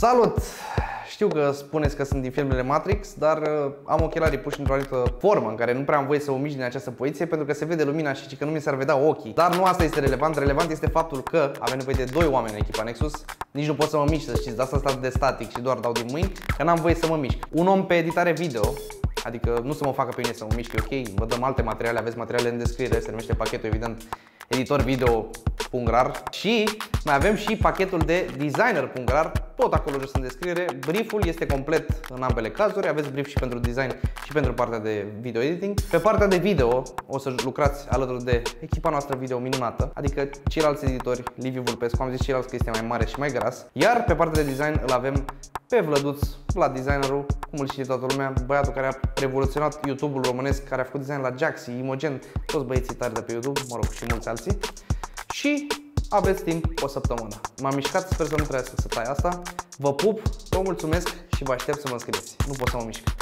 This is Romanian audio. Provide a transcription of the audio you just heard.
Salut! Știu că spuneți că sunt din filmele Matrix, dar uh, am ochelarii puși într-o anumită formă în care nu prea am voie să o mișc din această poziție pentru că se vede lumina și că nu mi s-ar vedea ochii. Dar nu asta este relevant, relevant este faptul că avem nevoie de doi oameni în echipa Nexus. Nici nu pot să mă mișc, să știți, de asta stau de static și doar dau din mâini, că n-am voie să mă mișc. Un om pe editare video, adică nu să mă facă pe mine să mă mișc, ok? Vă dăm alte materiale, aveți materiale în descriere, se numește pachetul, evident, editor video .rar și mai avem și pachetul de designer.rar, tot acolo jos în descriere. Brieful este complet în ambele cazuri, aveți brief și pentru design și pentru partea de video editing. Pe partea de video o să lucrați alături de echipa noastră video minunată, adică ceilalți editori, Liviu Vulpescu, am zis ceilalți că este mai mare și mai gras. Iar pe partea de design îl avem pe Vlăduț, Vlad designerul, cum îl știe toată lumea, băiatul care a revoluționat YouTube-ul românesc, care a făcut design la Jaxi, Imogen, toți băieții tari de pe YouTube, mă rog, și mulți alții și aveți timp o săptămână. M-am mișcat, sper să nu trebuiască să tai asta. Vă pup, vă mulțumesc și vă aștept să mă scrieți. Nu pot să mă mișc.